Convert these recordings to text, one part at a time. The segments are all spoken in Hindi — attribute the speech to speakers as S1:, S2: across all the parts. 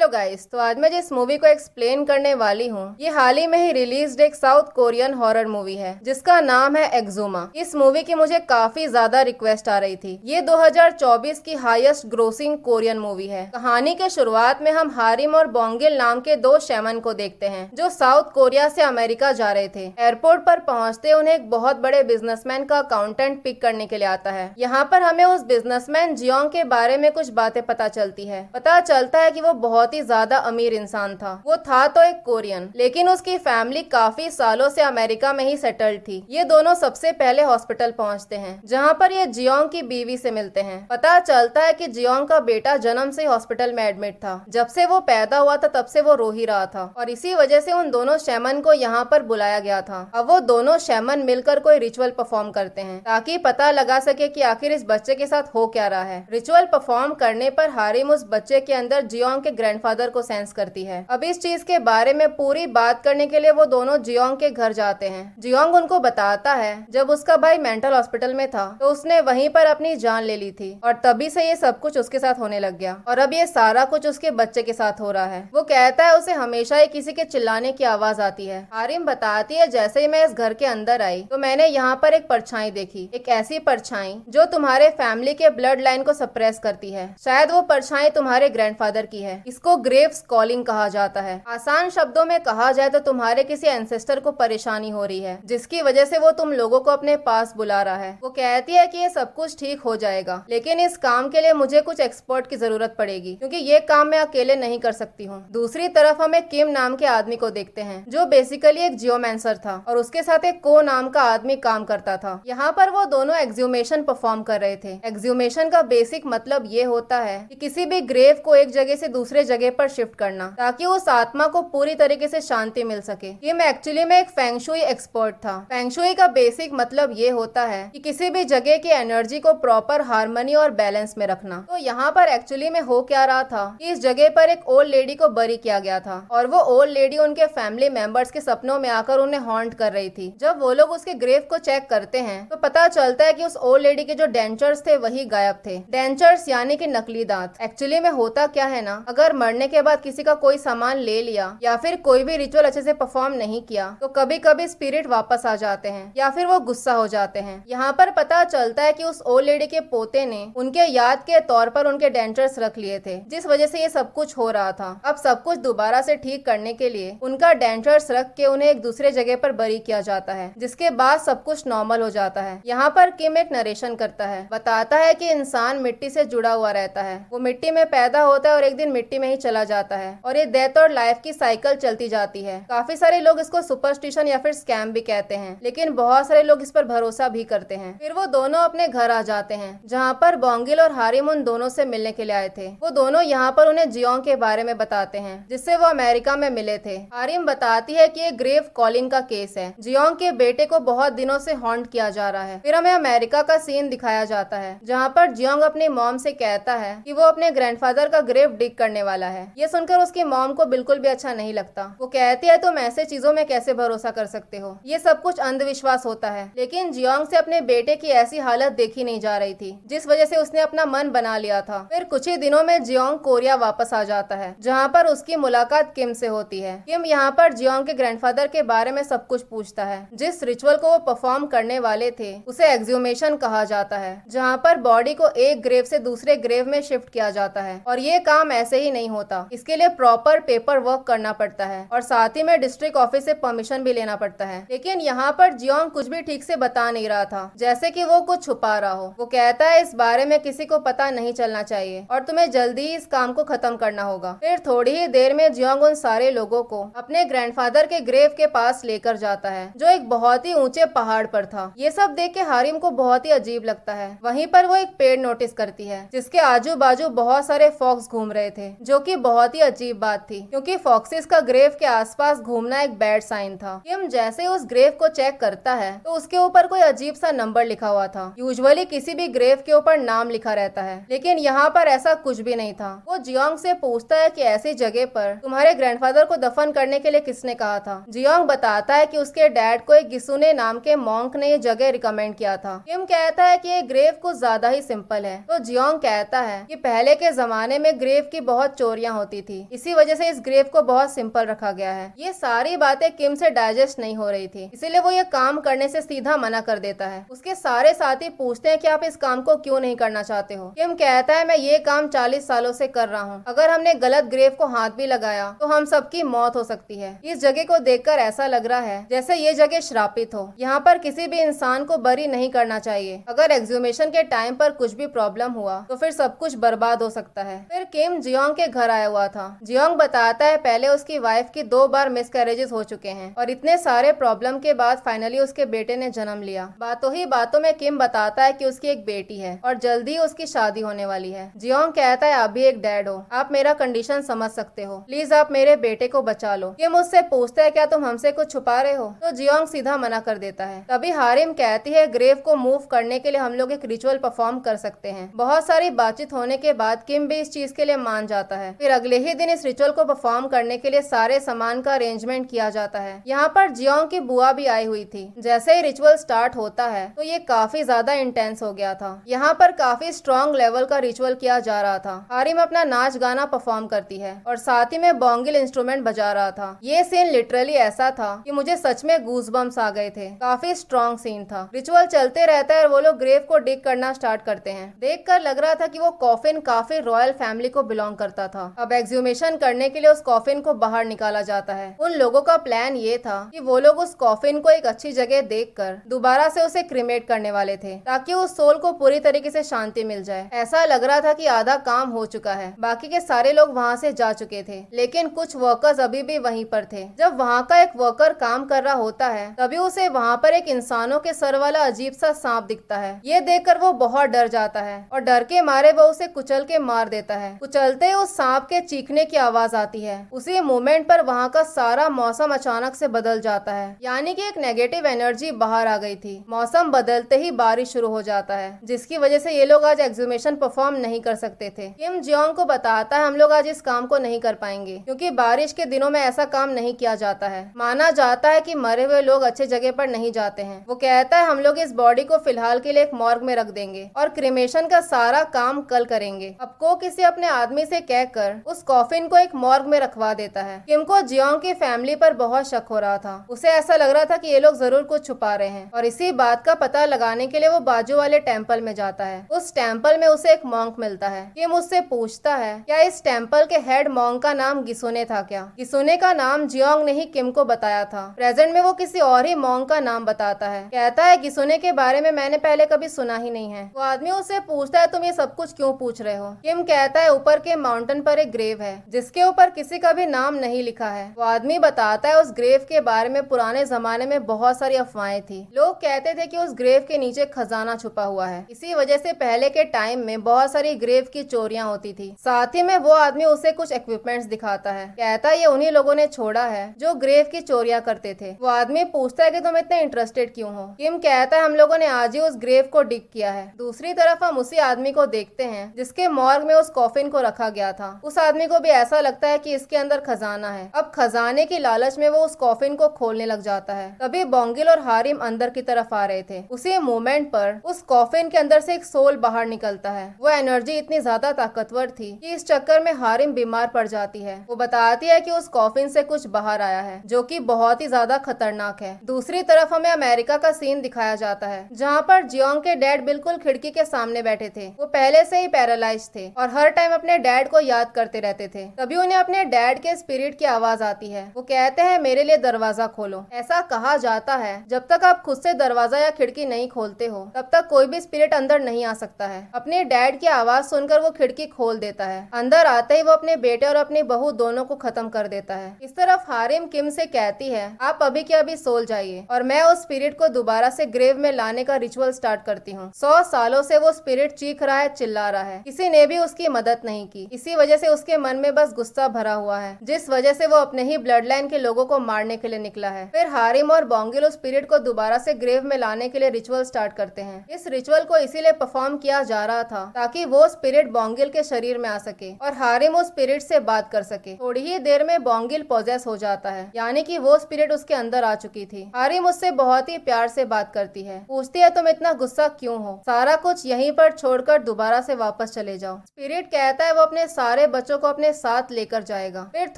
S1: हेलो गाइस तो आज मैं जिस मूवी को एक्सप्लेन करने वाली हूँ, ये हाल ही में ही रिलीज़ एक साउथ कोरियन हॉरर मूवी है, जिसका नाम है एक्जुमा इस मूवी की मुझे काफ़ी ज़्यादा रिक्वेस्ट आ रही थी। ये 2024 की हाईएस्ट ग्रोसिंग कोरियन मूवी है। कहानी के शुरुआत में हम हारिम और बोंगिल नाम के दो शेमन को देखते हैं, जो साउथ कोरिया से अमेरिका जा रहे थे। एयरपोर्ट पर पहुँचते उन्हें एक बहुत बड़े बिजनेसमैन का अकाउंटेंट पिक करने के लिए आता है। यहाँ पर हमें उस बिजनेसमैन जियोंग के बारे में कुछ बातें पता चलती है। पता चलता है की वो बहुत ही ज़्यादा अमीर इंसान था। वो था तो एक कोरियन, लेकिन उसकी फैमिली काफ़ी सालों से अमेरिका में ही सेटल्ड थी। ये दोनों सबसे पहले हॉस्पिटल पहुँचते हैं, जहाँ पर ये जियोंग की बीवी से मिलते हैं। पता चलता है कि जियोंग का बेटा जन्म से हॉस्पिटल में एडमिट था। जब से वो पैदा हुआ था, तब से वो रो ही रहा था, और इसी वजह से उन दोनों शैमन को यहाँ पर बुलाया गया था। अब वो दोनों शैमन मिलकर कोई रिचुअल परफॉर्म करते हैं, ताकि पता लगा सके कि आखिर इस बच्चे के साथ हो क्या रहा है। रिचुअल परफॉर्म करने पर हारिम उस बच्चे के अंदर जियोंग के ग्रैंडफादर को सेंस करती है। अब इस चीज़ के बारे में पूरी बात करने के लिए वो दोनों जियोंग के घर जाते हैं। जियोंग उनको बताता है, जब उसका भाई मेंटल हॉस्पिटल में था तो उसने वहीं पर अपनी जान ले ली थी और तभी से ये सब कुछ उसके साथ होने लग गया। और अब ये सारा कुछ उसके बच्चे के साथ हो रहा है। वो कहता है, उसे हमेशा ही किसी के चिल्लाने की आवाज़ आती है। आरिम बताती है, जैसे ही मैं इस घर के अंदर आई तो मैंने यहाँ पर एक परछाई देखी, एक ऐसी परछाई, जो तुम्हारे फैमिली के ब्लड लाइन को सप्रेस करती है। शायद वो परछाई तुम्हारे ग्रैंडफादर की है। इसको ग्रेव्स कॉलिंग कहा जाता है। आसान शब्दों में कहा जाए तो तुम्हारे किसी एंसेस्टर को परेशानी हो रही है, जिसकी वजह से वो तुम लोगों को अपने पास बुला रहा है। वो कहती है कि ये सब कुछ ठीक हो जाएगा, लेकिन इस काम के लिए मुझे कुछ एक्सपर्ट की ज़रूरत पड़ेगी, क्योंकि ये काम मैं अकेले नहीं कर सकती हूँ। दूसरी तरफ़ हमें किम नाम के आदमी को देखते हैं, जो बेसिकली एक जियोमैंसर था, और उसके साथ एक को नाम का आदमी काम करता था। यहाँ पर वो दोनों एक्ज्यूमेशन परफॉर्म कर रहे थे। एक्ज्यूमेशन का बेसिक मतलब ये होता है कि किसी भी ग्रेव को एक जगह से दूसरे जगह पर शिफ्ट करना, ताकि उस आत्मा को पूरी तरीके से शांति मिल सके। ये मैं एक्चुअली में एक फेंगशुई एक्सपर्ट था। फेंगशुई का बेसिक मतलब ये होता है कि किसी भी जगह की एनर्जी को प्रॉपर हारमोनी और बैलेंस में रखना। तो यहाँ पर एक्चुअली में हो क्या रहा था कि इस जगह पर एक ओल्ड लेडी को बरी किया गया था, और वो ओल्ड लेडी उनके फैमिली मेंबर्स के सपनों में आकर उन्हें हॉन्ट कर रही थी। जब वो लोग उसके ग्रेव को चेक करते हैं तो पता चलता है कि उस ओल्ड लेडी के जो डेंचर्स थे, वही गायब थे। डेंचर्स यानी कि नकली दांत। एक्चुअली में होता क्या है ना, अगर मरने के बाद किसी का कोई सामान ले लिया, या फिर कोई भी रिचुअल अच्छे से परफॉर्म नहीं किया तो कभी कभी स्पिरिट वापस आ जाते हैं, या फिर वो गुस्सा हो जाते हैं। यहाँ पर पता चलता है कि उस ओल्ड लेडी के पोते ने उनके याद के तौर पर उनके डेंटर्स रख लिए थे, जिस वजह से ये सब कुछ हो रहा था। अब सब कुछ दोबारा से ठीक करने के लिए उनका डेंटर्स रख के उन्हें एक दूसरे जगह पर बरी किया जाता है, जिसके बाद सब कुछ नॉर्मल हो जाता है। यहाँ पर किम एक नरेशन करता है, बताता है कि इंसान मिट्टी से जुड़ा हुआ रहता है। वो मिट्टी में पैदा होता है और एक दिन मिट्टी में ही चला जाता है और ये डेथ और लाइफ की साइकिल चलती जाती है। काफ़ी सारे लोग इसको सुपरस्टिशन या फिर स्कैम भी कहते हैं, लेकिन बहुत सारे लोग इस पर भरोसा भी करते हैं। फिर वो दोनों अपने घर आ जाते हैं, जहाँ पर बोंगिल और हारिम उन दोनों से मिलने के लिए आए थे। वो दोनों यहाँ पर उन्हें जियोंग के बारे में बताते हैं, जिससे वो अमेरिका में मिले थे। हारिम बताती है की ये ग्रेव कॉलिंग का केस है। जियोंग के बेटे को बहुत दिनों से हॉन्ट किया जा रहा है। फिर हमें अमेरिका का सीन दिखाया जाता है, जहाँ पर जियोंग अपनी मॉम से कहता है कि वो अपने ग्रैंडफादर का ग्रेव डिग करने वाला है। ये सुनकर उसकी मॉम को बिल्कुल भी अच्छा नहीं लगता। वो कहती है, तुम ऐसे चीज़ों में कैसे भरोसा कर सकते हो? ये सब कुछ अंधविश्वास होता है। लेकिन जियोंग से अपने बेटे की ऐसी हालत देखी नहीं जा रही थी, जिस वजह से उसने अपना मन बना लिया था। फिर कुछ ही दिनों में जियोंग कोरिया वापस आ जाता है, जहाँ पर उसकी मुलाकात किम से होती है। किम यहाँ पर जियोंग के ग्रैंडफादर के बारे में सब कुछ पूछता है, जिस रिचुअल को वो परफॉर्म करने वाले थे, उसे एक्ज्यूमेशन कहा जाता है, जहाँ पर बॉडी को एक ग्रेव से दूसरे ग्रेव में शिफ्ट किया जाता है। और ये काम ऐसे ही नहीं होता। इसके लिए प्रॉपर पेपर वर्क करना पड़ता है और साथ ही में डिस्ट्रिक्ट ऑफ़िस से परमिशन भी लेना पड़ता है। लेकिन यहाँ पर जियोंग कुछ भी ठीक से बता नहीं रहा था, जैसे कि वो कुछ छुपा रहा हो। वो कहता है, इस बारे में किसी को पता नहीं चलना चाहिए और तुम्हें जल्दी इस काम को खत्म करना होगा। फिर थोड़ी ही देर में जियोंग उन सारे लोगों को अपने ग्रैंडफादर के ग्रेव के पास लेकर जाता है, जो एक बहुत ही ऊँचे पहाड़ पर था। ये सब देख के हारिम को बहुत ही अजीब लगता है। वहीं पर वो एक पेड़ नोटिस करती है, जिसके आजू बाजू बहुत सारे फॉक्स घूम रहे थे, जो कि बहुत ही अजीब बात थी, क्योंकि फॉक्सिस का ग्रेव के आसपास घूमना एक बैड साइन था। किम जैसे उस ग्रेव को चेक करता है तो उसके ऊपर कोई अजीब सा नंबर लिखा हुआ था। यूजुअली किसी भी ग्रेव के ऊपर नाम लिखा रहता है, लेकिन यहाँ पर ऐसा कुछ भी नहीं था। वो जियोंग से पूछता है कि ऐसी जगह पर तुम्हारे ग्रैंडफादर को दफन करने के लिए किसने कहा था? जियोंग बताता है कि उसके डैड को एक गिसुने नाम के मॉन्क ने ये जगह रिकमेंड किया था। किम कहता है कि ये ग्रेव कुछ ज़्यादा ही सिंपल है। तो जियोंग कहता है कि पहले के जमाने में ग्रेव की बहुत चोरियाँ होती थी। इसी वजह से इस ग्रेव को बहुत सिंपल रखा गया है। ये सारी बातें किम से डाइजेस्ट नहीं हो रही थी। इसीलिए वो ये काम करने से सीधा मना कर देता है। उसके सारे साथी पूछते हैं कि आप इस काम को क्यों नहीं करना चाहते हो? किम कहता है, मैं ये काम चालीस सालों से कर रहा हूँ। अगर हमने गलत ग्रेव को हाथ भी लगाया तो हम सबकी मौत हो सकती है। इस जगह को देखकर ऐसा लग रहा है, जैसे ये जगह श्रापित हो। यहाँ पर किसी भी इंसान को बरी नहीं करना चाहिए। अगर एग्जीमेशन के टाइम पर कुछ भी प्रॉब्लम हुआ तो फिर सब कुछ बर्बाद हो सकता है। फिर किम जियोंग के घर आया हुआ था। जियोंग बताता है, पहले उसकी वाइफ की दो बार मिसकैरेजेस हो चुके हैं और इतने सारे प्रॉब्लम के बाद फाइनली उसके बेटे ने जन्म लिया। बातों ही बातों में किम बताता है कि उसकी एक बेटी है और जल्दी उसकी शादी होने वाली है। जियोंग कहता है, आप भी एक डैड हो। आप मेरा कंडीशन समझ सकते हो। प्लीज़ आप मेरे बेटे को बचा लो। किम उससे पूछता है, क्या तुम हमसे कुछ छुपा रहे हो? तो जियोंग सीधा मना कर देता है। तभी हारिम कहती है, ग्रेव को मूव करने के लिए हम लोग एक रिचुअल परफॉर्म कर सकते हैं। बहुत सारी बातचीत होने के बाद किम भी इस चीज़ के लिए मान जाता है। फिर अगले ही दिन इस रिचुअल को परफॉर्म करने के लिए सारे सामान का अरेंजमेंट किया जाता है। यहाँ पर जियोंग की बुआ भी आई हुई थी। जैसे ही रिचुअल स्टार्ट होता है तो ये काफ़ी ज़्यादा इंटेंस हो गया था। यहाँ पर काफ़ी स्ट्रॉन्ग लेवल का रिचुअल किया जा रहा था। हारिम अपना नाच गाना परफॉर्म करती है और साथ ही में बोंगिल इंस्ट्रूमेंट बजा रहा था। ये सीन लिटरली ऐसा था कि मुझे सच में गूज बम्स आ गए थे। काफ़ी स्ट्रॉन्ग सीन था। रिचुअल चलते रहता है और वो लोग ग्रेव को डिग करना स्टार्ट करते हैं। देख कर लग रहा था कि वो कॉफिन काफ़ी रॉयल फैमिली को बिलोंग करता था। अब एक्सुमेशन करने के लिए उस कॉफिन को बाहर निकाला जाता है। उन लोगों का प्लान ये था कि वो लोग उस कॉफिन को एक अच्छी जगह देख कर दोबारा से उसे क्रिमेट करने वाले थे, ताकि उस सोल को पूरी तरीके से शांति मिल जाए। ऐसा लग रहा था कि आधा काम हो चुका है। बाकी के सारे लोग वहाँ से जा चुके थे, लेकिन कुछ वर्कर्स अभी भी वहीं पर थे। जब वहाँ का एक वर्कर काम कर रहा होता है, तभी उसे वहाँ पर एक इंसानों के सर वाला अजीब सा सांप दिखता है। ये देखकर वो बहुत डर जाता है, और डर के मारे वो उसे कुचल के मार देता है। कुचलते उस सांप के चीखने की आवाज़ आती है। उसी मोमेंट पर वहाँ का सारा मौसम अचानक से बदल जाता है। यानी कि एक नेगेटिव एनर्जी बाहर आ गई थी। मौसम बदलते ही बारिश शुरू हो जाता है, जिसकी वजह से ये लोग आज एग्जीमेशन परफॉर्म नहीं कर सकते थे। किम जियोंग को बताता है, हम लोग आज इस काम को नहीं कर पाएँगे, क्योंकि बारिश के दिनों में ऐसा काम नहीं किया जाता है। माना जाता है की मरे हुए लोग अच्छे जगह पर नहीं जाते हैं। वो कहता है, हम लोग इस बॉडी को फ़िलहाल के लिए एक मॉर्ग में रख देंगे और क्रिमेशन का सारा काम कल करेंगे। अब को किसी अपने आदमी से कहकर उस कॉफिन को एक मॉर्ग में रखवा देता है। किम को जियोंग की फैमिली पर बहुत शक हो रहा था। उसे ऐसा लग रहा था कि ये लोग ज़रूर कुछ छुपा रहे हैं। और इसी बात का पता लगाने के लिए वो बाजू वाले टेंपल में जाता है। उस टेंपल में उसे एक मॉन्क मिलता है। किम उससे पूछता है, क्या इस टेंपल के हेड मॉन्क का नाम गिसुने था क्या? गिसुने का नाम जियोंग ने ही किम को बताया था। प्रेजेंट में वो किसी और ही मॉन्क का नाम बताता है। कहता है, गिसुने के बारे में मैंने पहले कभी सुना ही नहीं है। वो आदमी उससे पूछता है, तुम ये सब कुछ क्यों पूछ रहे हो? किम कहता है, ऊपर के माउंटेन पर एक ग्रेव है, जिसके ऊपर किसी का भी नाम नहीं लिखा है। वो आदमी बताता है, उस ग्रेव के बारे में पुराने जमाने में बहुत सारी अफवाहें थी। लोग कहते थे कि उस ग्रेव के नीचे खजाना छुपा हुआ है। इसी वजह से पहले के टाइम में बहुत सारी ग्रेव की चोरियाँ होती थी। साथ ही में वो आदमी उसे कुछ इक्विपमेंट्स दिखाता है। कहता है ये उन्हीं लोगों ने छोड़ा है, जो ग्रेव की चोरियाँ करते थे। वो आदमी पूछता है कि, तुम इतने इंटरेस्टेड क्यों हो? किम कहता है, हम लोगों ने आज ही उस ग्रेव को डिग किया है। दूसरी तरफ़ हम उसी आदमी को देखते हैं, जिसके मॉर्ग में उस कॉफिन को रखा गया था। उस आदमी को भी ऐसा लगता है कि इसके अंदर खजाना है। अब खजाने की लालच में वो उस कॉफिन को खोलने लग जाता है। तभी बोंगिल और हारिम अंदर की तरफ़ आ रहे थे। उसी मोमेंट पर उस कॉफिन के अंदर से एक सोल बाहर निकलता है। वो एनर्जी इतनी ज़्यादा ताकतवर थी कि इस चक्कर में हारिम बीमार पड़ जाती है। वो बताती है कि उस कॉफिन से कुछ बाहर आया है, जो कि बहुत ही ज़्यादा खतरनाक है। दूसरी तरफ़ हमें अमेरिका का सीन दिखाया जाता है, जहाँ पर जियोंग के डैड बिल्कुल खिड़की के सामने बैठे थे। वो पहले से ही पैरालाइज थे और हर टाइम अपने डैड को याद करते रहते थे। तभी उन्हें अपने डैड के स्पिरिट की आवाज़ आती है। वो कहते हैं, मेरे लिए दरवाज़ा खोलो। ऐसा कहा जाता है, जब तक आप खुद से दरवाज़ा या खिड़की नहीं खोलते हो, तब तक कोई भी स्पिरिट अंदर नहीं आ सकता है। अपने डैड की आवाज़ सुनकर वो खिड़की खोल देता है। अंदर आते ही वो अपने बेटे और अपनी बहू दोनों को खत्म कर देता है। इस तरफ़ हारिम किम से कहती है, आप अभी के अभी सोल जाइए और मैं उस स्पिरिट को दोबारा से ग्रेव में लाने का रिचुअल स्टार्ट करती हूँ। सौ सालों से वो स्पिरिट चीख रहा है, चिल्ला रहा है। किसी ने भी उसकी मदद नहीं की। इसी वजह से उसके मन में बस गुस्सा भरा हुआ है, जिस वजह से वो अपने ही ब्लड लाइन के लोगों को मारने के लिए निकला है। फिर हारिम और बोंगिल उस स्पिरिट को दोबारा से ग्रेव में लाने के लिए रिचुअल स्टार्ट करते हैं। इस रिचुअल को इसीलिए परफॉर्म किया जा रहा था, ताकि वो स्पिरिट बोंगिल के शरीर में आ सके और हारिम उस स्पिरिट से बात कर सके। थोड़ी ही देर में बोंगिल पोजेस हो जाता है, यानी कि वो स्पिरिट उसके अंदर आ चुकी थी। हारिम उससे बहुत ही प्यार से बात करती है। पूछती है, तुम इतना गुस्सा क्यों हो? सारा कुछ यहीं पर छोड़कर दोबारा से वापस चले जाओ। स्पिरिट कहता है, वो अपने सारे सारे बच्चों को अपने साथ लेकर जाएगा। फिर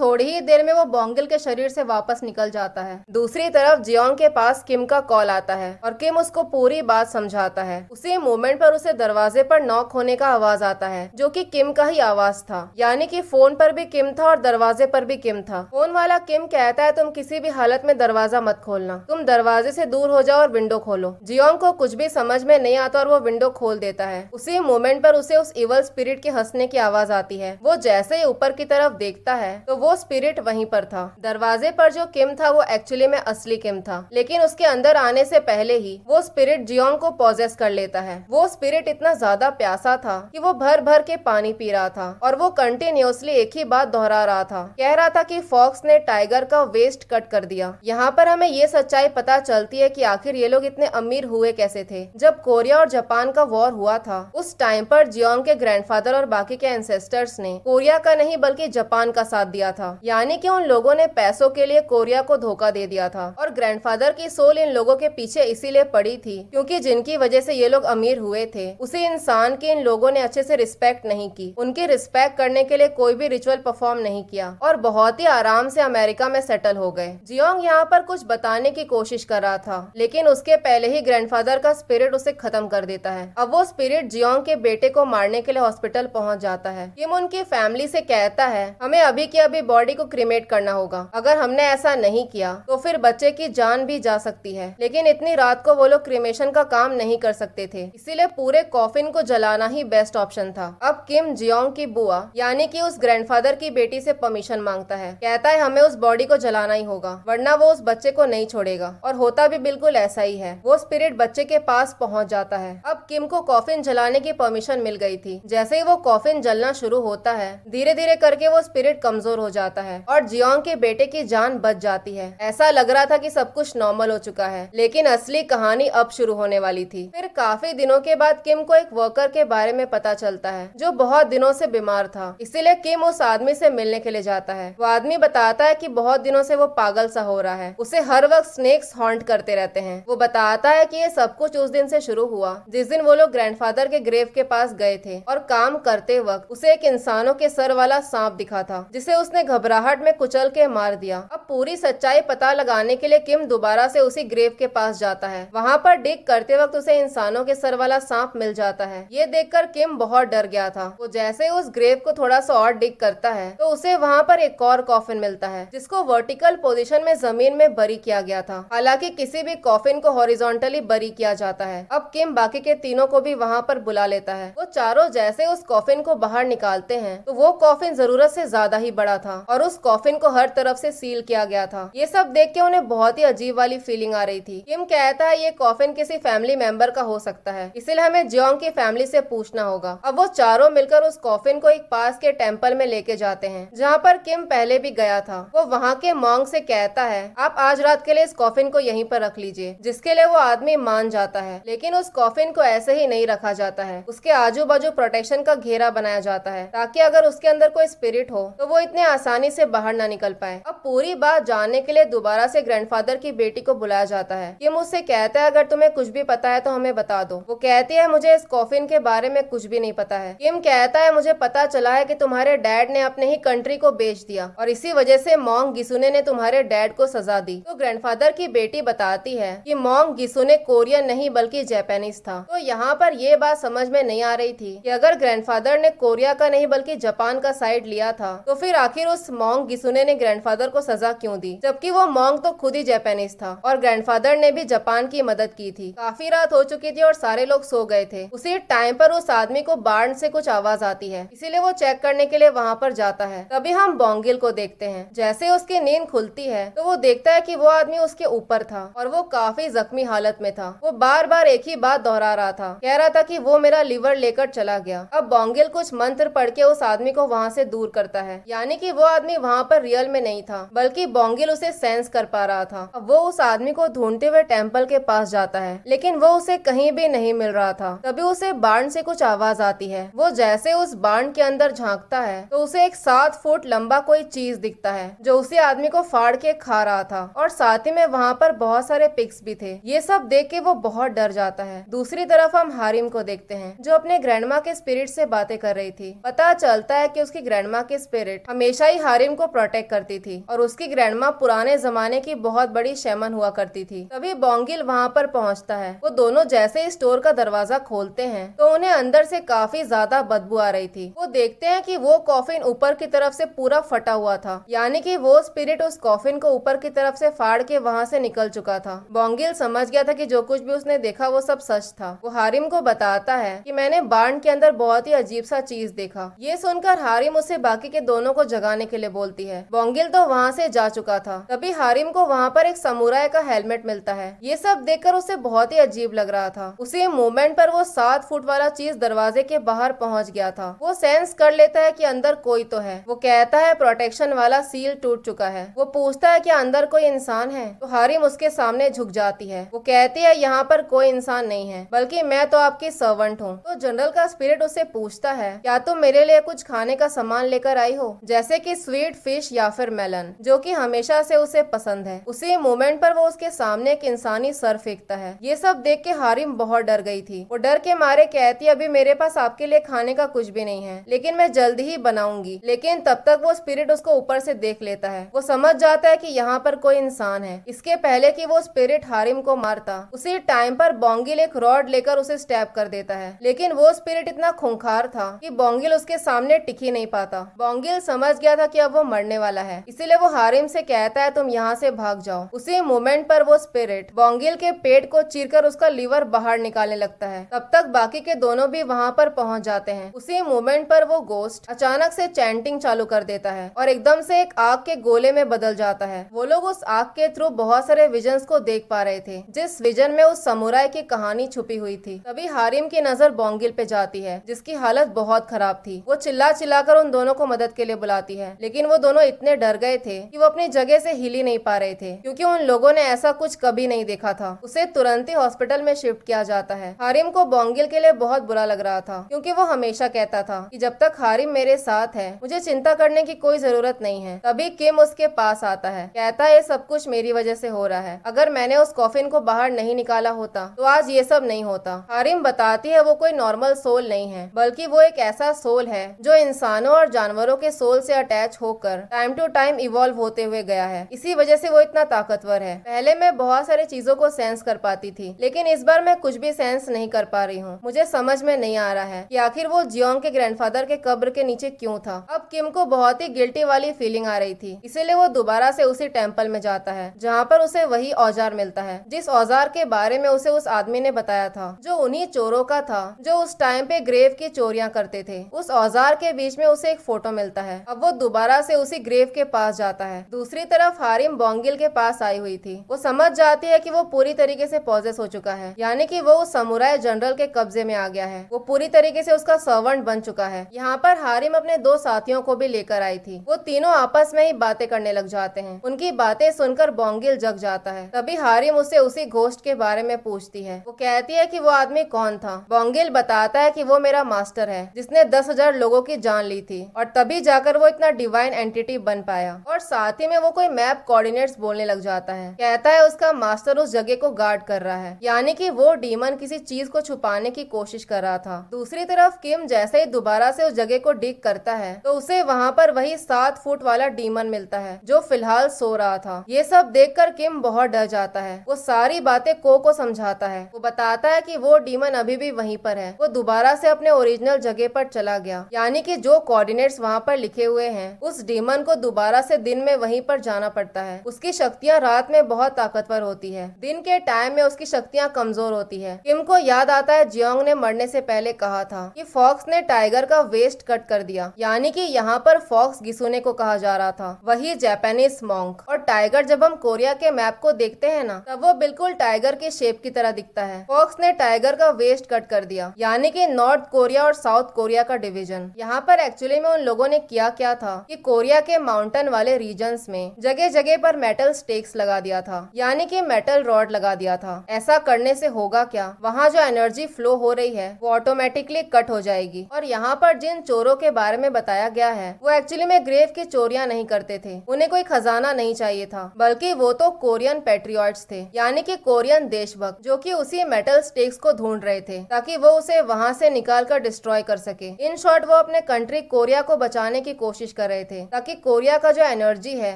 S1: थोड़ी ही देर में वो बोंगिल के शरीर से वापस निकल जाता है। दूसरी तरफ़ जियोंग के पास किम का कॉल आता है और किम उसको पूरी बात समझाता है। उसी मोमेंट पर उसे दरवाजे पर नॉक होने का आवाज़ आता है, जो कि किम का ही आवाज़ था। यानी कि फ़ोन पर भी किम था और दरवाजे पर भी किम था। फ़ोन वाला किम कहता है, तुम किसी भी हालत में दरवाज़ा मत खोलना। तुम दरवाजे से दूर हो जाओ और विंडो खोलो जियोंग को कुछ भी समझ में नहीं आता और वो विंडो खोल देता है। उसी मोमेंट पर उसे उस इवल स्पिरिट के हंसने की आवाज़ आती है। वो जैसे ही ऊपर की तरफ़ देखता है तो वो स्पिरिट वहीं पर था। दरवाजे पर जो किम था, वो एक्चुअली में असली किम था। लेकिन उसके अंदर आने से पहले ही, वो स्पिरिट जियोंग को पोजेस कर लेता है। वो स्पिरिट इतना ज़्यादा प्यासा था कि वो भर भर के पानी पी रहा था और वो कंटिन्यूसली एक ही बात दोहरा रहा था। कह रहा था कि फॉक्स ने टाइगर का वेस्ट कट कर दिया। यहाँ पर हमें ये सच्चाई पता चलती है कि आखिर ये लोग इतने अमीर हुए कैसे थे। जब कोरिया और जापान का वॉर हुआ था, उस टाइम पर जियोंग के ग्रैंडफादर और बाकी के एंसेस्टर्स ने कोरिया का नहीं, बल्कि जापान का साथ दिया था। यानी कि उन लोगों ने पैसों के लिए कोरिया को धोखा दे दिया था। और ग्रैंडफादर की सोल इन लोगों के पीछे इसीलिए पड़ी थी, क्योंकि जिनकी वजह से ये लोग अमीर हुए थे। उसी इंसान की इन लोगों ने अच्छे से रिस्पेक्ट नहीं की। उनकी रिस्पेक्ट करने के लिए कोई भी रिचुअल परफॉर्म नहीं किया। और बहुत ही आराम से अमेरिका में सेटल हो गए। जियोंग यहाँ पर कुछ बताने की कोशिश कर रहा था, लेकिन उसके पहले ही ग्रैंडफादर का स्पिरिट उसे खत्म कर देता है। अब वो स्पिरिट जियोंग के बेटे को मारने के लिए हॉस्पिटल पहुँच जाता है। किम उनकी फैमिली से कहता है, हमें अभी की अभी बॉडी को क्रिमेट करना होगा। अगर हमने ऐसा नहीं किया तो फिर बच्चे की जान भी जा सकती है। लेकिन इतनी रात को वो लोग क्रिमेशन का काम नहीं कर सकते थे। इसीलिए पूरे कॉफिन को जलाना ही बेस्ट ऑप्शन था। अब किम जियोंग की बुआ, यानी कि उस ग्रैंडफादर की बेटी से परमिशन माँगता है। कहता है, हमें उस बॉडी को जलाना ही होगा, वरना वो उस बच्चे को नहीं छोड़ेगा। और होता भी बिल्कुल ऐसा ही है। वो स्पिरिट बच्चे के पास पहुँच जाता है। अब किम को कॉफिन जलाने की परमिशन मिल गई थी। जैसे ही वो कॉफिन जलना शुरू होता है। धीरे धीरे करके वो स्पिरिट कमज़ोर हो जाता है और जियोंग के बेटे की जान बच जाती है। ऐसा लग रहा था कि सब कुछ नॉर्मल हो चुका है, लेकिन असली कहानी अब शुरू होने वाली थी। फिर काफ़ी दिनों के बाद किम को एक वर्कर के बारे में पता चलता है, जो बहुत दिनों से बीमार था। इसीलिए किम उस आदमी से मिलने के लिए जाता है। वो आदमी बताता है कि बहुत दिनों से वो पागल सा हो रहा है। उसे हर वक्त स्नेक्स हॉन्ट करते रहते हैं। वो बताता है कि ये सब कुछ उस दिन से शुरू हुआ, जिस दिन वो लोग ग्रैंडफादर के ग्रेव के पास गए थे और काम करते वक्त उसे एक इंसानों के सर वाला सांप दिखा था, जिसे उसने घबराहट में कुचल के मार दिया। अब पूरी सच्चाई पता लगाने के लिए किम दोबारा से उसी ग्रेव के पास जाता है। वहाँ पर डिग करते वक्त उसे इंसानों के सर वाला सांप मिल जाता है। ये देखकर किम बहुत डर गया था। वो जैसे उस ग्रेव को थोड़ा सा और डिग करता है तो उसे वहाँ पर एक और कॉफिन मिलता है, जिसको वर्टिकल पोजिशन में ज़मीन में बरी किया गया था। हालाँकि किसी भी कॉफिन को हॉरिजॉन्टली बरी किया जाता है। अब किम बाकी के तीनों को भी वहाँ पर बुला लेता है। वो चारों जैसे उस कॉफिन को बाहर निकालते हैं। तो वो कॉफिन ज़रूरत से ज़्यादा ही बड़ा था और उस कॉफिन को हर तरफ़ से सील किया गया था। ये सब देख के उन्हें बहुत ही अजीब वाली फीलिंग आ रही थी। किम कहता है, ये कॉफिन किसी फैमिली मेंबर का हो सकता है। इसलिए हमें जियोंग की फैमिली से पूछना होगा। अब वो चारों मिलकर उस कॉफिन को एक पास के टेंपल में लेके जाते हैं, जहाँ पर किम पहले भी गया था। वो वहाँ के मॉन्ग से कहता है, आप आज रात के लिए इस कॉफिन को यहीं पर रख लीजिए, जिसके लिए वो आदमी मान जाता है। लेकिन उस कॉफिन को ऐसे ही नहीं रखा जाता है। उसके आजू बाजू प्रोटेक्शन का घेरा बनाया जाता है, ताकि अगर उसके अंदर कोई स्पिरिट हो तो वो इतने आसानी से बाहर ना निकल पाए। अब पूरी बात जानने के लिए दोबारा से ग्रैंडफादर की बेटी को बुलाया जाता है। ये मुझसे कहता है, अगर तुम्हें कुछ भी पता है तो हमें बता दो। वो कहती है, मुझे इस कॉफिन के बारे में कुछ भी नहीं पता है। किम कहता है, मुझे पता चला है की तुम्हारे डैड ने अपने ही कंट्री को बेच दिया और इसी वजह से मोंग गिसुने ने तुम्हारे डैड को सजा दी। तो ग्रैंडफादर की बेटी बताती है कि मोंग गिसुने कोरियन नहीं, बल्कि जापानीज था। तो यहाँ पर ये बात समझ में नहीं आ रही थी कि अगर ग्रैंडफादर ने कोरिया का नहीं, बल्कि जापान का साइड लिया था। तो फिर आखिर उस मोंग गिसुने ने ग्रैंडफादर को सजा क्यों दी? जबकि वो मोंग तो खुद ही जापानीज था और ग्रैंडफादर ने भी जापान की मदद की थी। काफ़ी रात हो चुकी थी और सारे लोग सो गए थे। उसी टाइम पर उस आदमी को बाढ़ से कुछ आवाज़ आती है। इसीलिए वो चेक करने के लिए वहाँ पर जाता है। तभी हम बोंगिल को देखते हैं। जैसे उसकी नींद खुलती है तो वो देखता है की वो आदमी उसके ऊपर था और वो काफ़ी जख्मी हालत में था। वो बार बार एक ही बात दोहरा रहा था। कह रहा था की वो मेरा लिवर लेकर चला गया। अब बोंगिल कुछ मंत्र पढ़ के उस आदमी को वहाँ से दूर करता है। यानी कि वो आदमी वहाँ पर रियल में नहीं था, बल्कि बोंगिल उसे सेंस कर पा रहा था। अब वो उस आदमी को ढूंढते हुए टेंपल के पास जाता है, लेकिन वो उसे कहीं भी नहीं मिल रहा था। तभी उसे बाण से कुछ आवाज़ आती है। वो जैसे उस बाण के अंदर झांकता है तो उसे एक सात फुट लंबा कोई चीज़ दिखता है, जो उसी आदमी को फाड़ के खा रहा था। और साथ ही में वहाँ पर बहुत सारे पिक्स भी थे। ये सब देख के वो बहुत डर जाता है। दूसरी तरफ़ हम हारिम को देखते हैं, जो अपने ग्रैंडमा के स्पिरिट से बातें कर रही थी। पता चलता है कि उसकी ग्रैंडमा की स्पिरिट हमेशा ही हारिम को प्रोटेक्ट करती थी और उसकी ग्रैंडमा पुराने जमाने की बहुत बड़ी शेमन हुआ करती थी। तभी बोंगिल वहाँ पर पहुँचता है। वो दोनों जैसे ही स्टोर का दरवाज़ा खोलते हैं तो उन्हें अंदर से काफ़ी ज़्यादा बदबू आ रही थी। वो देखते हैं कि वो कॉफिन ऊपर की तरफ़ से पूरा फटा हुआ था, यानी कि वो स्पिरिट उस कॉफिन को ऊपर की तरफ़ से फाड़ के वहाँ से निकल चुका था। बोंगिल समझ गया था कि जो कुछ भी उसने देखा वो सब सच था। वो हारिम को बताता है कि मैंने बाण के अंदर बहुत ही अजीब सा चीज़ देखा। ये सुनकर हारिम उसे बाकी के दोनों को जगाने के लिए बोलती है। बोंगिल तो वहाँ से जा चुका था। तभी हारिम को वहाँ पर एक समुराय का हेलमेट मिलता है। ये सब देखकर उसे बहुत ही अजीब लग रहा था। उसी मोमेंट पर वो सात फुट वाला चीज़ दरवाजे के बाहर पहुँच गया था। वो सेंस कर लेता है की अंदर कोई तो है। वो कहता है, प्रोटेक्शन वाला सील टूट चुका है। वो पूछता है की, अंदर कोई इंसान है? तो हारिम उसके सामने झुक जाती है। वो कहती है, यहाँ पर कोई इंसान नहीं है, बल्कि मैं तो आपकी सर्वेंट हूँ। तो जनरल का स्पिरिट उसे पूछता है, क्या तुम मेरे लिए कुछ खाने का सामान लेकर आई हो, जैसे कि स्वीट फ़िश या फिर मेलन, जो कि हमेशा से उसे पसंद है। उसी मोमेंट पर वो उसके सामने एक इंसानी सर फेंकता है। ये सब देख के हारिम बहुत डर गई थी। वो डर के मारे कहती, अभी मेरे पास आपके लिए खाने का कुछ भी नहीं है, लेकिन मैं जल्दी ही बनाऊँगी। लेकिन तब तक वो स्पिरिट उसको ऊपर से देख लेता है। वो समझ जाता है कि यहाँ पर कोई इंसान है। इसके पहले कि वो स्पिरिट हारिम को मारता, उसी टाइम पर बोंगिल एक रॉड लेकर उसे स्टैप कर देता है। लेकिन वो स्पिरिट इतना खूंखार था कि बोंगिल उसके सामने टिक ही नहीं पाता। बोंगिल समझ गया था कि अब वो मरने वाला है। इसीलिए वो हारिम से कहता है, तुम यहाँ से भाग जाओ। उसी मोमेंट पर वो स्पिरिट बोंगिल के पेट को चीरकर उसका लीवर बाहर निकालने लगता है। तब तक बाकी के दोनों भी वहाँ पर पहुँच जाते हैं। उसी मोमेंट पर वो गोस्ट अचानक से चैंटिंग चालू कर देता है और एकदम से एक आग के गोले में बदल जाता है। वो लोग उस आग के थ्रू बहुत सारे विजन को देख पा रहे थे, जिस विजन में उस समुराय की कहानी छुपी हुई थी। तभी हारिम की नज़र बोंगिल पे जाती है, जिसकी हालत बहुत खराब थी। वो चिल्ला चिल्लाकर उन दोनों को मदद के लिए बुलाती है। लेकिन वो दोनों इतने डर गए थे कि वो अपनी जगह से हिल ही नहीं पा रहे थे, क्योंकि उन लोगों ने ऐसा कुछ कभी नहीं देखा था। उसे तुरंत ही हॉस्पिटल में शिफ्ट किया जाता है। हारिम को बोंगिल के लिए बहुत बुरा लग रहा था, क्योंकि वो हमेशा कहता था कि जब तक हारिम मेरे साथ है, मुझे चिंता करने की कोई ज़रूरत नहीं है। तभी किम उसके पास आता है, कहता है सब कुछ मेरी वजह से हो रहा है। अगर मैंने उस कॉफिन को बाहर नहीं निकाला होता तो आज ये सब नहीं होता। हारिम बताती है, वो कोई नॉर्मल सोल नहीं है, बल्कि वो एक ऐसा सोल है जो इंसानों और जानवरों के सोल से अटैच होकर टाइम टू टाइम इवॉल्व होते हुए गया है। इसी वजह से वो इतना ताकतवर है। पहले मैं बहुत सारी चीज़ों को सेंस कर पाती थी, लेकिन इस बार मैं कुछ भी सेंस नहीं कर पा रही हूँ। मुझे समझ में नहीं आ रहा है कि आखिर वो जियोंग के ग्रैंडफादर के कब्र के नीचे क्यों था। अब किम को बहुत ही गिल्टी वाली फीलिंग आ रही थी, इसीलिए वो दोबारा से उसी टेंपल में जाता है, जहाँ पर उसे वही औज़ार मिलता है, जिस औज़ार के बारे में उसे उस आदमी ने बताया था, जो उन्हीं चोरों का था, जो उस टाइम पे ग्रेव की चोरियाँ करते थे। उस औज़ार के बीच में उसे एक फ़ोटो मिलता है। अब वो दोबारा से उसी ग्रेव के पास जाता है। दूसरी तरफ़ हारिम बोंगिल के पास आई हुई थी। वो समझ जाती है कि वो पूरी तरीके से पॉजेस हो चुका है। यानी कि वो उस समुराय जनरल के कब्जे में आ गया है। वो पूरी तरीके से उसका सर्वेंट बन चुका है। यहाँ पर हारिम अपने दो साथियों को भी लेकर आई थी। वो तीनों आपस में ही बातें करने लग जाते हैं। उनकी बातें सुनकर बोंगिल जग जाता है। तभी हारिम उसे उसी घोस्ट के बारे में पूछती है। वो कहती है कि वो आदमी कौन था? बोंगिल बताता है कि वो मेरा मास्टर है, जिसने दस हज़ार लोगों की जान ली थी और तभी जाकर वो इतना डिवाइन एंटिटी बन पाया। और साथ ही में वो कोई मैप कोऑर्डिनेट्स बोलने लग जाता है। कहता है उसका मास्टर उस जगह को गार्ड कर रहा है। यानी कि वो डीमन किसी चीज़ को छुपाने की कोशिश कर रहा था। दूसरी तरफ़ किम जैसे ही दोबारा से उस जगह को डिग करता है तो उसे वहाँ पर वही सात फुट वाला डीमन मिलता है, जो फ़िलहाल सो रहा था। ये सब देखकर किम बहुत डर जाता है। वो सारी बातें को को समझाता है। वो बताता है कि वो डीमन अभी भी वहीं पर है। वो दोबारा से अपने ओरिजिनल जगह पर चला गया। यानी कि जो कोऑर्डिनेट्स वहाँ पर लिखे हुए हैं, उस डीमन को दोबारा से दिन में वहीं पर जाना पड़ता है। उसकी शक्तियाँ रात में बहुत ताकतवर होती है। दिन के टाइम में उसकी शक्तियाँ कमज़ोर होती है। किम को याद आता है, जियोंग ने मरने से पहले कहा था कि फॉक्स ने टाइगर का वेस्ट कट कर दिया। यानी कि यहाँ पर फॉक्स घिसुने को कहा जा रहा था। वही जापानीज मॉन्क और टाइगर जब हम कोरिया के मैप को देखते हैं ना, तब वो बिल्कुल टाइगर के शेप की तरह दिखता है। फॉक्स ने टाइगर का वेस्ट कट कर दिया। यानी कि नॉर्थ कोरिया और साउथ कोरिया का डिवीज़न यहाँ पर एक्चुअली में उन लोगों ने किया क्या था कि कोरिया के माउंटेन वाले रीजन में जगह जगह पर मेटल स्टेक्स लगा दिया था, यानी कि मेटल रॉड लगा दिया था। ऐसा करने से होगा क्या? वहाँ जो एनर्जी फ्लो हो रही है, वो ऑटोमेटिकली कट हो जाएगी। और यहाँ पर जिन चोरों के बारे में बताया गया है, वो एक्चुअली में ग्रेव की चोरियाँ नहीं करते थे। उन्हें कोई खजाना नहीं चाहिए था, बल्कि वो तो कोरियन पेट्रियाट्स थे, यानी कि कोरियन देशभक्त, जो कि उसी मेटल स्टेक्स को ढूंढ रहे थे, ताकि वो उसे वहाँ से निकाल कर डिस्ट्रॉय कर सके। इन शॉर्ट वो अपने कंट्री कोरिया को बचाने की कोशिश कर रहे थे। ताकि कोरिया का जो एनर्जी है,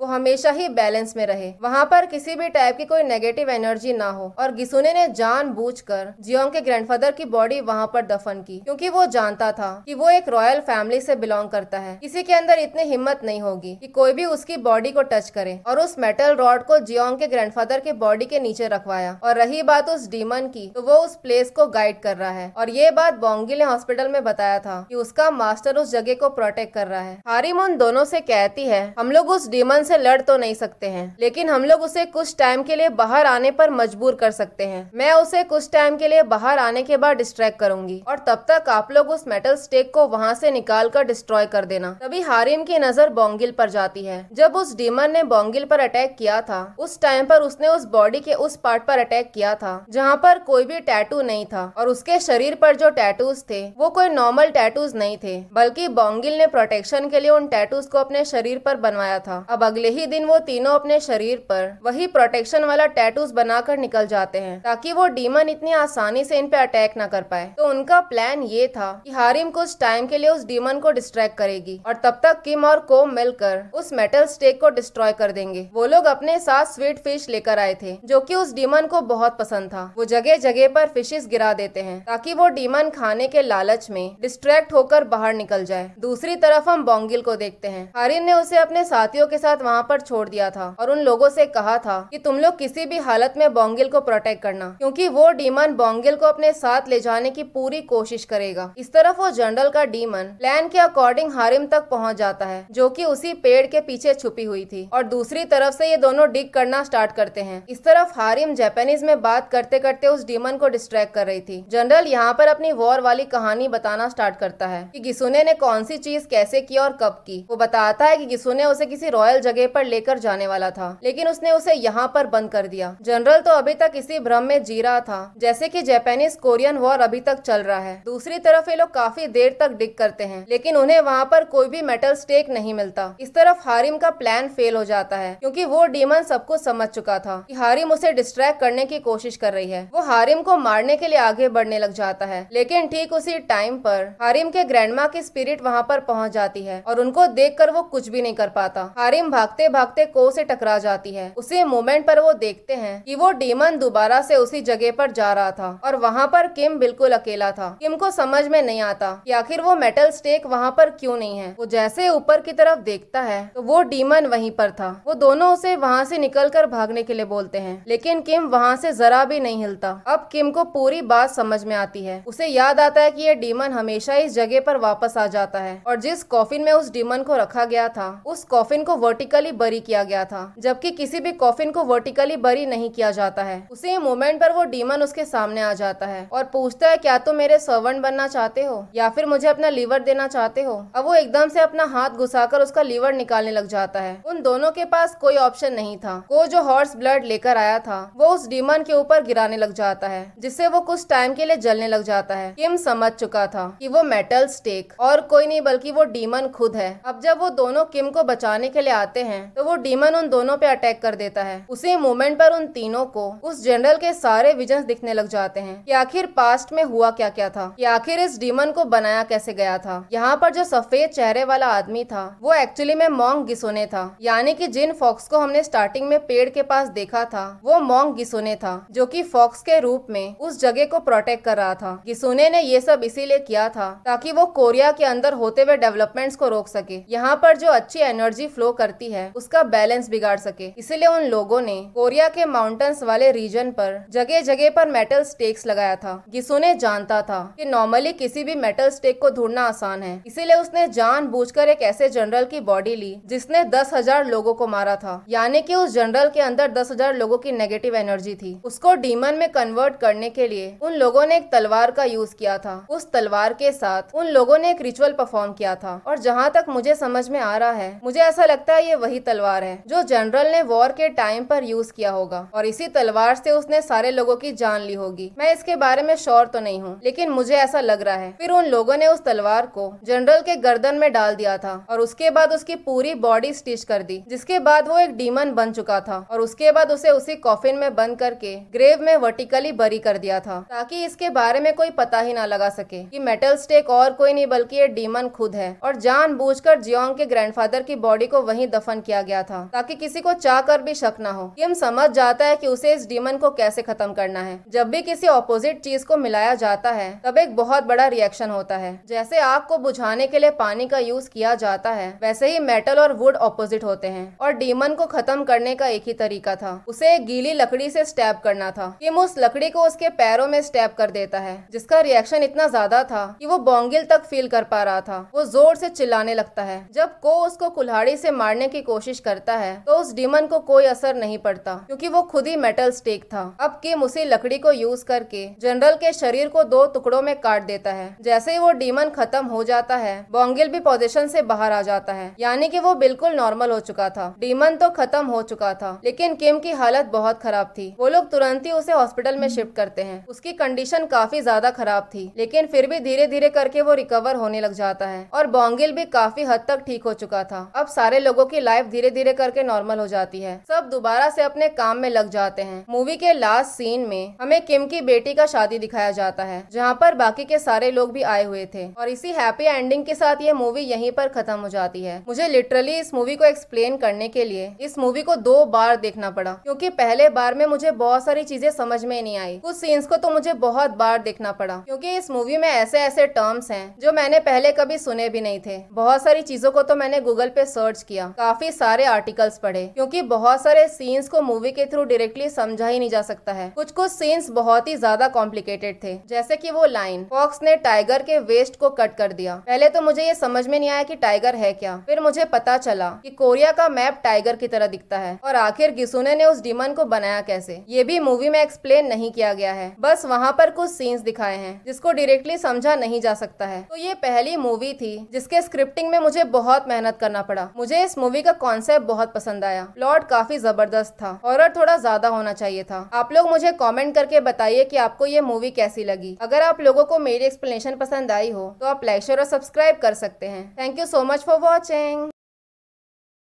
S1: वो हमेशा ही बैलेंस में रहे। वहाँ पर किसी भी टाइप की कोई नेगेटिव एनर्जी ना हो। और गिसुने ने जान बूझ कर जियोंग के ग्रैंडफादर की बॉडी वहाँ पर दफन की। क्योंकि वो जानता था कि वो एक रॉयल फैमिली से बिलोंग करता है। किसी के अंदर इतनी हिम्मत नहीं होगी कि कोई भी उसकी बॉडी को टच करे। और उस मेटल रॉड को जियोंग के ग्रैंडफादर के बॉडी के नीचे रखवाया। और रही बात उस डीमन की तो वो उस प्लेस को गाइड कर रहा है। और ये बात बोंगिल ने हॉस्पिटल में बताया था कि उसका मास्टर उस जगह को प्रोटेक्ट कर रहा है। हारिम उन दोनों से कहती है, हम लोग उस डीमन से लड़ तो नहीं सकते हैं, लेकिन हम लोग उसे कुछ टाइम के लिए बाहर आने पर मजबूर कर सकते हैं। मैं उसे कुछ टाइम के लिए बाहर आने के बाद डिस्ट्रैक्ट करूँगी, और तब तक आप लोग उस मेटल स्टेक को वहाँ से निकाल कर डिस्ट्रॉय कर देना तभी हारिम की नज़र बोंगिल पर जाती है। जब उस डीमन ने बोंगिल पर अटैक किया था, उस टाइम पर उसने उस बॉडी के उस पार्ट पर अटैक किया था, जहाँ पर कोई भी टैटू नहीं था, और उसके शरीर पर जो टैटूज थे, वो कोई नॉर्मल टैटूज नहीं थे। बल्कि बोंगिल ने प्रोटेक्शन के लिए उन टैटूज को अपने शरीर पर बनवाया था। अब अगले ही दिन वो तीनों अपने शरीर पर वही प्रोटेक्शन वाला टैटूज बनाकर निकल जाते हैं, ताकि वो डीमन इतनी आसानी से इन पे अटैक न कर पाए। तो उनका प्लान ये था कि हारिम कुछ टाइम के लिए उस डीमन को डिस्ट्रैक्ट करेगी, और तब तक किम और कोम मिलकर उस मेटल स्टेक को डिस्ट्रॉय कर देंगे। वो लोग अपने साथ स्वीट फ़िश लेकर आए थे, जो कि उस डीमन को बहुत पसंद था। वो जगह जगह पर फिशेस गिरा देते हैं, ताकि वो डीमन खाने के लालच में डिस्ट्रैक्ट होकर बाहर निकल जाए। दूसरी तरफ़ हम बोंगिल को देखते हैं। हारिन ने उसे अपने साथियों के साथ वहाँ पर छोड़ दिया था और उन लोगों से कहा था कि तुम लोग किसी भी हालत में बोंगिल को प्रोटेक्ट करना, क्योंकि वो डीमन बोंगिल को अपने साथ ले जाने की पूरी कोशिश करेगा। इस तरफ़ वो जनरल का डीमन प्लान के अकॉर्डिंग हारिम तक पहुँच जाता है, जो की उसी पेड़ के पीछे छुपी हुई थी। और दूसरी तरफ़ से ये दोनों डिग करना स्टार्ट करते हैं। इस तरफ़ हारिम जापानीज में बात करते करते उस डीमन को डिस्ट्रैक्ट कर रही थी। जनरल यहाँ पर अपनी वॉर वाली कहानी बताना स्टार्ट करता है। कि गिसुने ने कौन सी चीज़ कैसे की और कब की? वो बताता है कि गिसुने उसे किसी रॉयल जगह पर लेकर जाने वाला था, लेकिन उसने उसे यहाँ पर बंद कर दिया। जनरल तो अभी तक इसी भ्रम में जी रहा था, जैसे कि जापानीज कोरियन वॉर अभी तक चल रहा है। दूसरी तरफ़ ये लोग काफ़ी देर तक डिग करते हैं, लेकिन उन्हें वहाँ पर कोई भी मेटल स्टेक नहीं मिलता। इस तरफ़ हारिम का प्लान फेल हो जाता है, क्योंकि वो डीमन सब कुछ समझ चुका था कि हारिम उसे डिस्ट्रैक्ट करने की कोशिश कर रही है। वो हारिम को मारने के लिए आगे बढ़ने लग जाता है, लेकिन ठीक उसी टाइम पर हारिम के ग्रैंडमा की स्पिरिट वहाँ पर पहुँच जाती है और उनको देख वो कुछ भी नहीं कर पाता। हारिम भागते भागते को से टकरा जाती है। उसी मोमेंट पर वो देखते हैं कि वो डीमन दोबारा से उसी जगह पर जा रहा था और वहाँ पर किम बिल्कुल अकेला था। किम को समझ में नहीं आता कि आखिर वो मेटल स्टेक वहाँ पर क्यों नहीं है। वो जैसे ऊपर की तरफ़ देखता है तो वो डीमन वहीं पर था। वो दोनों उसे वहाँ से निकल कर भागने के लिए बोलते हैं, लेकिन किम वहाँ से जरा भी नहीं हिलता। अब किम को पूरी बात समझ में आती है। उसे याद आता है कि ये डीमन हमेशा इस जगह पर वापस आ जाता है और जिस कॉफिन में उस डीमन को रखा गया था, उस कॉफिन को वर्टिकली बरी किया गया था, जबकि किसी भी कॉफिन को वर्टिकली बरी नहीं किया जाता है। उसी मोमेंट पर वो डीमन उसके सामने आ जाता है और पूछता है, क्या तुम मेरे सर्वेंट बनना चाहते हो? या फिर मुझे अपना लीवर देना चाहते हो? अब वो एकदम से अपना हाथ घुसाकर उसका लीवर निकालने लग जाता है। उन दोनों के पास कोई ऑप्शन नहीं था। को जो हॉर्स ब्लड लेकर आया था, वो उस डीमन के ऊपर गिराने लग जाता है, जिससे वो कुछ टाइम के लिए जलने लग जाता है। किम समझ चुका था कि वो मेटल स्टेक और कोई नहीं, बल्कि वो डीमन खुद है। अब जब वो दोनों किम को बचाने के लिए आते हैं तो वो डीमन उन दोनों पे अटैक कर देता है। उसी मोमेंट पर उन तीनों को उस जनरल के सारे विजन दिखने लग जाते हैं कि आखिर पास्ट में हुआ क्या क्या था? कि आखिर इस डीमन को बनाया कैसे गया था? यहाँ पर जो सफ़ेद चेहरे वाला आदमी था, वो एक्चुअली में मोंग गिसोने था। यानी कि जिन फॉक्स को हमने स्टार्टिंग में पेड़ के पास देखा था, वो मोंग गिसोने था, जो कि फॉक्स के रूप में उस जगह को प्रोटेक्ट कर रहा था। गिसोने ने ये सब इसीलिए किया था ताकि वो कोरिया के अंदर होते हुए डेवलपमेंट्स को रोक सके। यहाँ पर जो अच्छी एनर्जी फ्लो करती है, उसका बैलेंस बिगाड़ सके। इसीलिए उन लोगों ने कोरिया के माउंटेन्स वाले रीजन पर जगह जगह पर मेटल स्टेक्स लगाया था। गिसुने जानता था कि नॉर्मली किसी भी मेटल स्टेक को ढूंढना आसान है। इसीलिए उसने जान एक ऐसे जनरल की बॉडी ली, जिसने दस हज़ार लोगों को मारा था। यानी कि उस जनरल के अंदर दस हज़ार लोगों की नेगेटिव एनर्जी थी। उसको डीमन में कन्वर्ट करने के लिए उन लोगों ने एक तलवार का यूज़ किया था। उस तलवार के साथ उन लोगों ने एक रिचुअल परफॉर्म किया था। और जहाँ तक मुझे समझ में आ रहा है, मुझे ऐसा लगता लगता है ये वही तलवार है, जो जनरल ने वॉर के टाइम पर यूज़ किया होगा। और इसी तलवार से उसने सारे लोगों की जान ली होगी। मैं इसके बारे में श्योर तो नहीं हूँ, लेकिन मुझे ऐसा लग रहा है। फिर उन लोगों ने उस तलवार को जनरल के गर्दन में डाल दिया था और उसके बाद उसकी पूरी बॉडी स्टिच कर दी, जिसके बाद वो एक डीमन बन चुका था। और उसके बाद उसे उसी कॉफिन में बंद करके ग्रेव में वर्टिकली बरी कर दिया था, ताकि इसके बारे में कोई पता ही ना लगा सके कि मेटल स्टेक और कोई नहीं, बल्कि ये डीमन खुद है। और जान बूझकर जियोंग के ग्रैंडफादर की बॉडी को वहीं दफन किया गया था, ताकि किसी को चाह कर भी शक न हो। किम समझ जाता है कि उसे इस डीमन को कैसे खत्म करना है। जब भी किसी ऑपोजिट चीज़ को मिलाया जाता है, तब एक बहुत बड़ा रिएक्शन होता है। जैसे आग को बुझाने के लिए पानी का यूज़ किया जाता है, वैसे ही मेटल और वुड ऑपोजिट होते हैं। और डीमन को खत्म करने का एक ही तरीका था। उसे एक गीली लकड़ी से स्टैब करना था। किम उस लकड़ी को उसके पैरों में स्टैब कर देता है, जिसका रिएक्शन इतना ज़्यादा था कि वो बोंगिल तक फील कर पा रहा था। वो ज़ोर से चिल्लाने लगता है। जब को उसको कुल्हाड़ी से मारने की कोशिश करता है तो उस डीमन को कोई असर नहीं पड़ता, क्योंकि वो खुद ही मेटल स्टेक था। अब किम उसी लकड़ी को यूज़ करके जनरल के शरीर को दो टुकड़ों में काट देता है। जैसे ही वो डीमन खत्म हो जाता है बोंगिल भी पोजिशन से बाहर आ जाता है। यानी कि वो बिल्कुल नॉर्मल हो चुका था। डीमन तो खत्म हो चुका था, लेकिन किम की हालत बहुत खराब थी। वो लोग तुरंत ही उसे हॉस्पिटल में शिफ्ट करते हैं। उसकी कंडीशन काफ़ी ज़्यादा खराब थी, लेकिन फिर भी धीरे धीरे करके वो रिकवर होने लग जाता है। और बोंगिल भी काफ़ी हद तक ठीक हो चुका था। अब सारे लोगों की लाइफ धीरे धीरे करके नॉर्मल हो जाती है। सब दोबारा से अपने काम में लग जाते हैं। मूवी के लास्ट सीन में हमें किम की बेटी का शादी दिखाया जाता है, जहाँ पर बाकी के सारे लोग भी आए हुए थे। और इसी हैप्पी एंडिंग के साथ ये मूवी यहीं पर खत्म हो जाती है। मुझे लिटरली इस मूवी को एक्सप्लेन करने के लिए इस मूवी को दो बार देखना पड़ा, क्योंकि पहले बार में मुझे बहुत सारी चीज़ें समझ में नहीं आई। कुछ सीन्स को तो मुझे बहुत बार देखना पड़ा, क्योंकि इस मूवी में ऐसे ऐसे टर्म्स हैं जो मैंने पहले कभी सुने भी नहीं थे। बहुत सारी चीज़ों को तो मैंने गूगल पे सर्च किया। काफ़ी सारे आर्टिकल्स पढ़े, क्योंकि बहुत सारे सीन्स को मूवी के थ्रू डायरेक्टली समझा ही नहीं जा सकता है। कुछ कुछ सीन्स बहुत ही ज़्यादा कॉम्प्लिकेटेड थे, जैसे की वो लाइन फॉक्स ने टाइगर के वेस्ट को कट कर दिया। पहले तो मुझे ये समझ में नहीं आया की टाइगर है क्या। फिर मुझे पता चला की कोरिया का मैप टाइगर की तरह दिखता है, और आखिर गिसुने ने उस डिमन को बनाया कैसे? ये भी मूवी में एक्सप्लेन नहीं किया गया है। बस वहाँ पर कुछ सीन्स दिखाए हैं, जिसको डायरेक्टली समझा नहीं जा सकता है। तो ये पहली मूवी थी, जिसके स्क्रिप्टिंग में मुझे बहुत मेहनत करना पड़ा। मुझे इस मूवी का कॉन्सेप्ट बहुत पसंद आया। प्लॉट काफ़ी ज़बरदस्त था हॉरर थोड़ा ज़्यादा होना चाहिए था। आप लोग मुझे कॉमेंट करके बताइए की आपको ये मूवी कैसी लगी। अगर आप लोगों को मेरी एक्सप्लेनेशन पसंद आई हो तो आप लाइक शेयर और सब्सक्राइब कर सकते हैं। Thank you so much for watching